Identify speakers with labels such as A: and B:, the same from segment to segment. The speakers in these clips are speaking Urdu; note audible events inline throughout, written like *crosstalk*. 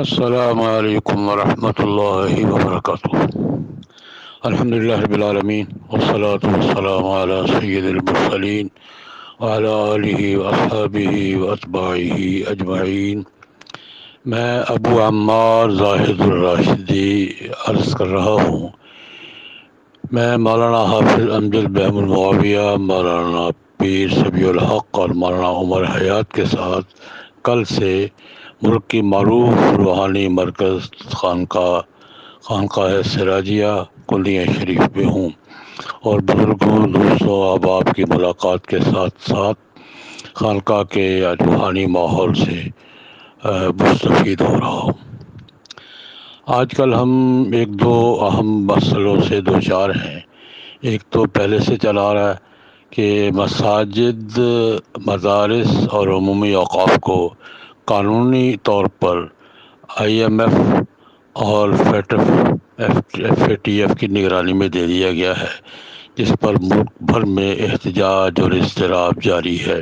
A: السلام علیکم ورحمۃ اللہ وبرکاتہ۔ الحمد للہ رب العالمین والصلاة والسلام على سید المرسلین وعلى آلہ وأصحابہ وأتباعہ اجمعین۔ میں ابو عمار زاہد الراشدی عرض کر رہا ہوں۔ میں مولانا حافظ امجد بحم المعاویہ، مولانا پیر سبی الحق اور مولانا عمر حیات کے ساتھ کل سے ملک کی معروف روحانی مرکز خانقاہ خانقاہ سراجیہ کلیہ شریف میں ہوں اور بزرگوں، دوستوں احباب کی ملاقات کے ساتھ ساتھ خانقاہ کے روحانی ماحول سے مستفید ہو رہا ہوں۔ آج کل ہم ایک دو اہم مسئلوں سے دو چار ہیں۔ ایک تو پہلے سے چلا رہا ہے کہ مساجد، مدارس اور عمومی اوقاف کو قانونی طور پر آئی ایم ایف اور فیٹ ایف اے ٹی ایف کی نگرانی میں دے دیا گیا ہے، جس پر ملک بھر میں احتجاج اور اضطراب جاری ہے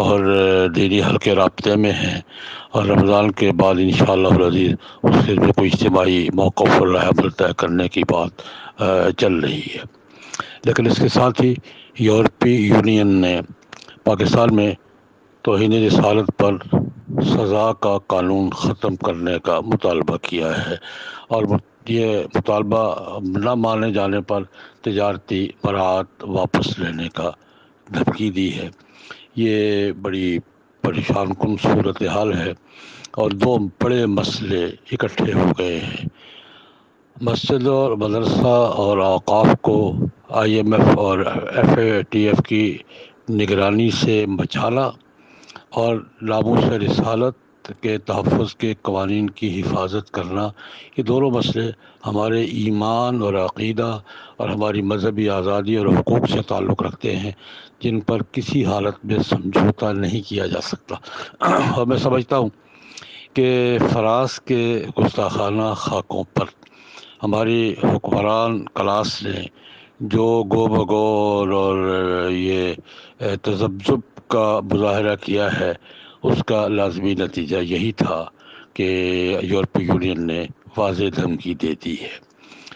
A: اور دینی حلقے رابطے میں ہیں اور رمضان کے بعد انشاءاللہ العزیز اس کے میں کوئی اجتماعی موقع پر عمل طے کرنے کی بات چل رہی ہے۔ لیکن اس کے ساتھ ہی یورپی یونین نے پاکستان میں توہین رسالت پر سزا کا قانون ختم کرنے کا مطالبہ کیا ہے اور یہ مطالبہ نہ مانے جانے پر تجارتی مراعات واپس لینے کا دھمکی دی ہے۔ یہ بڑی پریشان کن صورت حال ہے اور دو بڑے مسئلے اکٹھے ہو گئے ہیں۔ مسجد اور مدرسہ اور اوقاف کو آئی ایم ایف اور ایف اے ٹی ایف کی نگرانی سے بچانا اور ناموس رسالت کے تحفظ کے قوانین کی حفاظت کرنا، یہ دونوں مسئلے ہمارے ایمان اور عقیدہ اور ہماری مذہبی آزادی اور حقوق سے تعلق رکھتے ہیں، جن پر کسی حالت میں سمجھوتا نہیں کیا جا سکتا۔ *clears throat* اور میں سمجھتا ہوں کہ فراز کے گستاخانہ خاکوں پر ہماری حکمران کلاس نے جو گو بگور اور یہ تذبذب کا مظاہرہ کیا ہے، اس کا لازمی نتیجہ یہی تھا کہ یورپی یونین نے واضح دھمکی دے دی ہے۔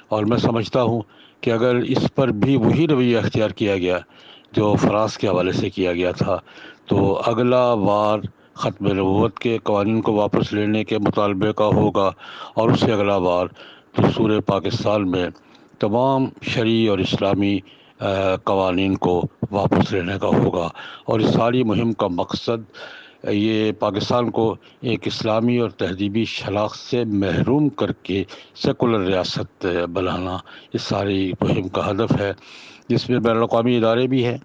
A: اور میں سمجھتا ہوں کہ اگر اس پر بھی وہی رویہ اختیار کیا گیا جو فراز کے حوالے سے کیا گیا تھا، تو اگلا بار ختم نبوت کے قوانین کو واپس لینے کے مطالبے کا ہوگا اور اس سے اگلا بار دستور پاکستان میں تمام شرعی اور اسلامی قوانین کو واپس لینے کا ہوگا۔ اور اس ساری مہم کا مقصد یہ پاکستان کو ایک اسلامی اور تہذیبی شناخت سے محروم کر کے سیکولر ریاست بنانا اس ساری مہم کا ہدف ہے۔ جس میں بین الاقوامی ادارے بھی ہیں۔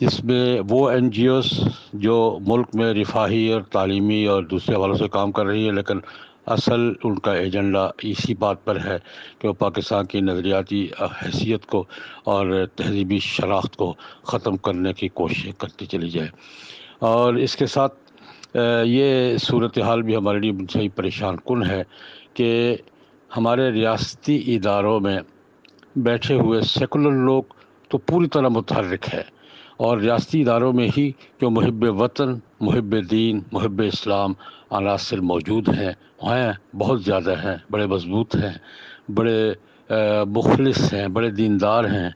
A: جس میں وہ این جی اوز جو ملک میں رفاہی اور تعلیمی اور دوسرے حوالوں سے کام کر رہی ہے لیکن اصل ان کا ایجنڈا اسی بات پر ہے کہ وہ پاکستان کی نظریاتی حیثیت کو اور تہذیبی شناخت کو ختم کرنے کی کوشش کرتی چلی جائے۔ اور اس کے ساتھ یہ صورتحال بھی ہمارے لیے صحیح پریشان کن ہے کہ ہمارے ریاستی اداروں میں بیٹھے ہوئے سیکولر لوگ تو پوری طرح متحرک ہے اور ریاستی اداروں میں ہی جو محب وطن، محب دین، محب اسلام عناصر موجود ہیں ہیں، بہت زیادہ ہیں، بڑے مضبوط ہیں، بڑے مخلص ہیں، بڑے دیندار ہیں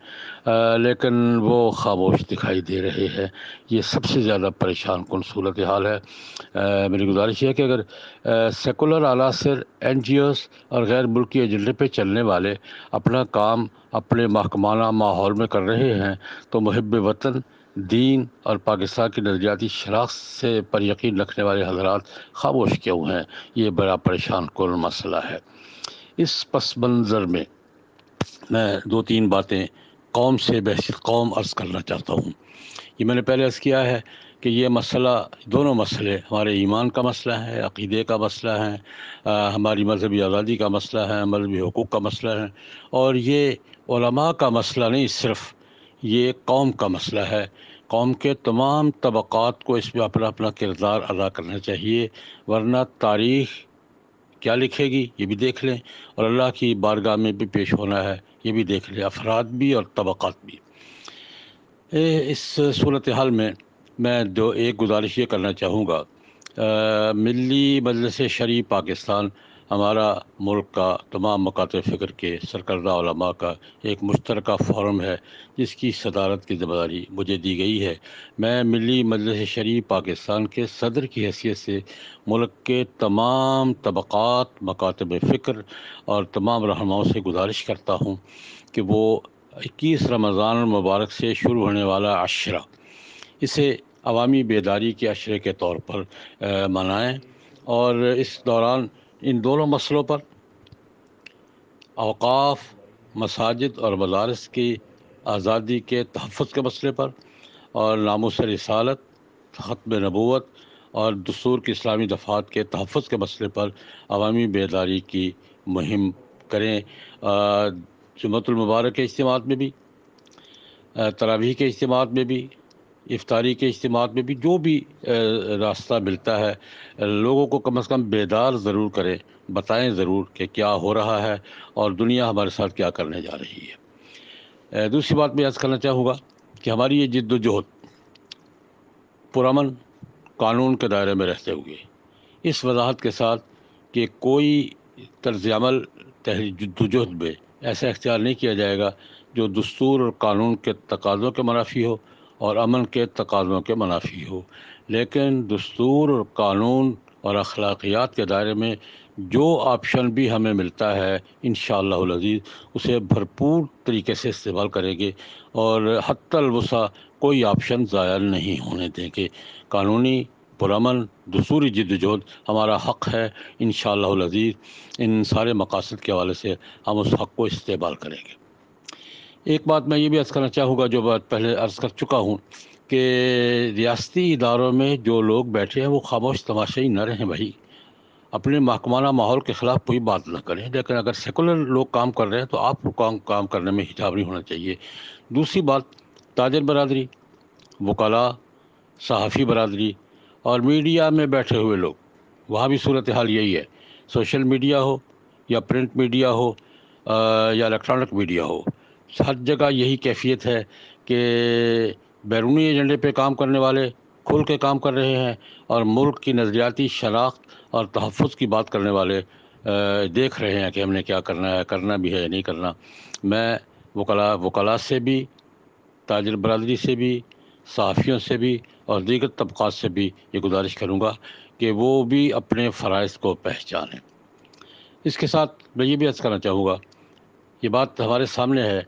A: لیکن وہ خاموش دکھائی دے رہے ہیں۔ یہ سب سے زیادہ پریشان کن صورت حال ہے۔ میری گزارش ہے کہ اگر سیکولر عناصر این جی اوز اور غیر ملکی ایجنڈے پہ چلنے والے اپنا کام اپنے محکمانہ ماحول میں کر رہے ہیں، تو محب وطن، دین اور پاکستان کی نظریاتی شناخت سے پر یقین رکھنے والے حضرات خاموش کیوں ہیں؟ یہ بڑا پریشان کن مسئلہ ہے۔ اس پس منظر میں میں دو تین باتیں قوم سے بحثیت قوم عرض کرنا چاہتا ہوں۔ یہ میں نے پہلے عرض کیا ہے کہ یہ مسئلہ، دونوں مسئلے، ہمارے ایمان کا مسئلہ ہے، عقیدے کا مسئلہ ہے ہماری مذہبی آزادی کا مسئلہ ہے، مذہبی حقوق کا مسئلہ ہے۔ اور یہ علماء کا مسئلہ نہیں، صرف یہ قوم کا مسئلہ ہے۔ قوم کے تمام طبقات کو اس میں اپنا اپنا کردار ادا کرنا چاہیے، ورنہ تاریخ کیا لکھے گی؟ یہ بھی دیکھ لیں۔ اور اللہ کی بارگاہ میں بھی پیش ہونا ہے، یہ بھی دیکھ لیں۔ افراد بھی اور طبقات بھی۔ اس صورتحال میں میں دو، ایک گزارش یہ کرنا چاہوں گا۔ ملی مجلس شریف پاکستان ہمارا ملک کا تمام مکاتب فکر کے سرکردہ علماء کا ایک مشترکہ فورم ہے، جس کی صدارت کی ذمہ داری مجھے دی گئی ہے۔ میں ملی مجلس شریف پاکستان کے صدر کی حیثیت سے ملک کے تمام طبقات، مکاتب فکر اور تمام رہنماؤں سے گزارش کرتا ہوں کہ وہ اکیس رمضان المبارک سے شروع ہونے والا عشرہ، اسے عوامی بیداری کے عشرے کے طور پر منائیں اور اس دوران ان دونوں مسئلوں پر اوقاف، مساجد اور مدارس کی آزادی کے تحفظ کے مسئلے پر اور ناموس رسالت، ختم نبوت اور دستور کی اسلامی دفعات کے تحفظ کے مسئلے پر عوامی بیداری کی مہم کریں جمعۃ المبارک کے اجتماعات میں بھی تراویح کے اجتماعات میں بھی افطاری کے اجتماعات میں بھی جو بھی راستہ ملتا ہے، لوگوں کو کم از کم بیدار ضرور کریں، بتائیں ضرور کہ کیا ہو رہا ہے اور دنیا ہمارے ساتھ کیا کرنے جا رہی ہے۔ دوسری بات میں یاد کرنا چاہوں گا کہ ہماری یہ جد و جہد پرامن قانون کے دائرے میں رہتے ہوئے، اس وضاحت کے ساتھ کہ کوئی طرز عمل تحریر جد و جہد میں ایسا اختیار نہیں کیا جائے گا جو دستور اور قانون کے تقاضوں کے منافی ہو اور امن کے تقاضوں کے منافی ہو۔ لیکن دستور اور قانون اور اخلاقیات کے دائرے میں جو آپشن بھی ہمیں ملتا ہے، انشاءاللہ العزیز، اسے بھرپور طریقے سے استعمال کریں گے اور حتی الوسع کوئی آپشن ضائع نہیں ہونے دیں گے۔ قانونی پرامن دستوری جد جہد ہمارا حق ہے، انشاءاللہ العزیز۔ ان سارے مقاصد کے حوالے سے ہم اس حق کو استعمال کریں گے۔ ایک بات میں یہ بھی عرض کرنا چاہوں گا جو بات پہلے عرض کر چکا ہوں کہ ریاستی اداروں میں جو لوگ بیٹھے ہیں وہ خاموش تماشائی نہ رہیں بھائی۔ اپنے محکمانہ ماحول کے خلاف کوئی بات نہ کریں۔ لیکن اگر سیکولر لوگ کام کر رہے ہیں تو آپ کو کام کام کرنے میں حجاب نہیں ہونا چاہیے۔ دوسری بات، تاجر برادری، وکلاء، صحافی برادری اور میڈیا میں بیٹھے ہوئے لوگ، وہاں بھی صورتحال یہی ہے۔ سوشل میڈیا ہو یا پرنٹ میڈیا ہو یا الیکٹرانک میڈیا ہو۔ ہر جگہ یہی کیفیت ہے کہ بیرونی ایجنڈے پہ کام کرنے والے کھل کے کام کر رہے ہیں اور ملک کی نظریاتی شناخت اور تحفظ کی بات کرنے والے دیکھ رہے ہیں کہ ہم نے کیا کرنا ہے، کرنا بھی ہے یا نہیں کرنا۔ میں وکلا وکلا سے بھی، تاجر برادری سے بھی، صحافیوں سے بھی اور دیگر طبقات سے بھی یہ گزارش کروں گا کہ وہ بھی اپنے فرائض کو پہچانیں۔ اس کے ساتھ میں یہ بھی عرض کرنا چاہوں گا، یہ بات ہمارے سامنے ہے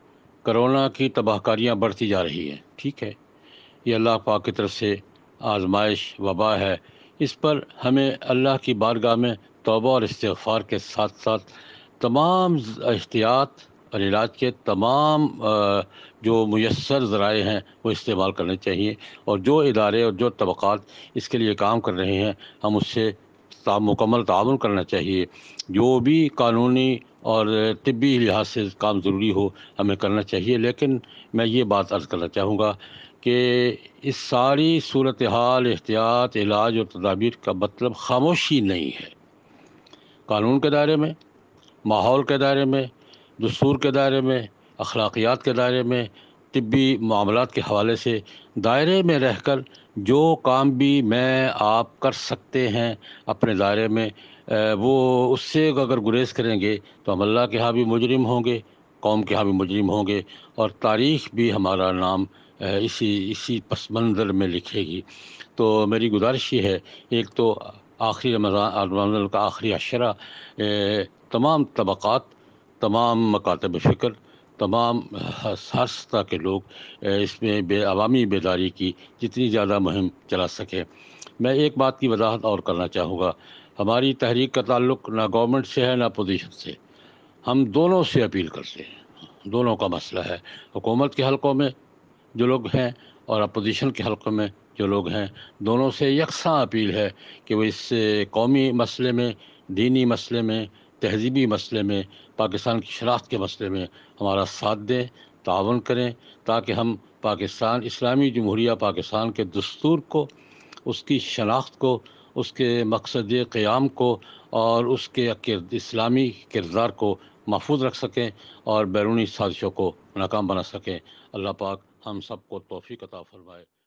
A: کرونا کی تباہ کاریاں بڑھتی جا رہی ہیں۔ ٹھیک ہے۔ یہ اللہ پاک کی طرف سے آزمائش وبا ہے۔ اس پر ہمیں اللہ کی بارگاہ میں توبہ اور استغفار کے ساتھ ساتھ تمام احتیاط اور علاج کے تمام جو میسر ذرائع ہیں وہ استعمال کرنے چاہیے۔ اور جو ادارے اور جو طبقات اس کے لیے کام کر رہے ہیں، ہم اس سے مکمل تعاون کرنا چاہیے۔ جو بھی قانونی اور طبی لحاظ سے کام ضروری ہو، ہمیں کرنا چاہیے۔ لیکن میں یہ بات عرض کرنا چاہوں گا کہ اس ساری صورتحال، احتیاط، علاج اور تدابیر کا مطلب خاموشی نہیں ہے۔ قانون کے دائرے میں، ماحول کے دائرے میں، دستور کے دائرے میں، اخلاقیات کے دائرے میں، طبی معاملات کے حوالے سے دائرے میں رہ کر جو کام بھی میں آپ کر سکتے ہیں اپنے دائرے میں وہ اس سے اگر گریز کریں گے تو ہم اللہ کے ہاں بھی مجرم ہوں گے، قوم کے ہاں بھی مجرم ہوں گے اور تاریخ بھی ہمارا نام اسی اسی پس منظر میں لکھے گی۔ تو میری گزارش یہ ہے، ایک تو آخری رمضان کا آخری عشرہ تمام طبقات، تمام مکاتب فکر تمام سطح کے لوگ اس میں بے عوامی بیداری کی جتنی زیادہ مہم چلا سکیں میں ایک بات کی وضاحت اور کرنا چاہوں گا۔ ہماری تحریک کا تعلق نہ گورنمنٹ سے ہے، نہ اپوزیشن سے۔ ہم دونوں سے اپیل کرتے ہیں۔ دونوں کا مسئلہ ہے۔ حکومت کے حلقوں میں جو لوگ ہیں اور اپوزیشن کے حلقوں میں جو لوگ ہیں، دونوں سے یکساں اپیل ہے کہ وہ اس قومی مسئلے میں، دینی مسئلے میں تہذیبی مسئلے میں، پاکستان کی شناخت کے مسئلے میں ہمارا ساتھ دیں، تعاون کریں، تاکہ ہم پاکستان، اسلامی جمہوریہ پاکستان کے دستور کو، اس کی شناخت کو، اس کے مقصد قیام کو اور اس کے اسلامی کردار کو محفوظ رکھ سکیں اور بیرونی سازشوں کو ناکام بنا سکیں۔ اللہ پاک ہم سب کو توفیق عطا فرمائے۔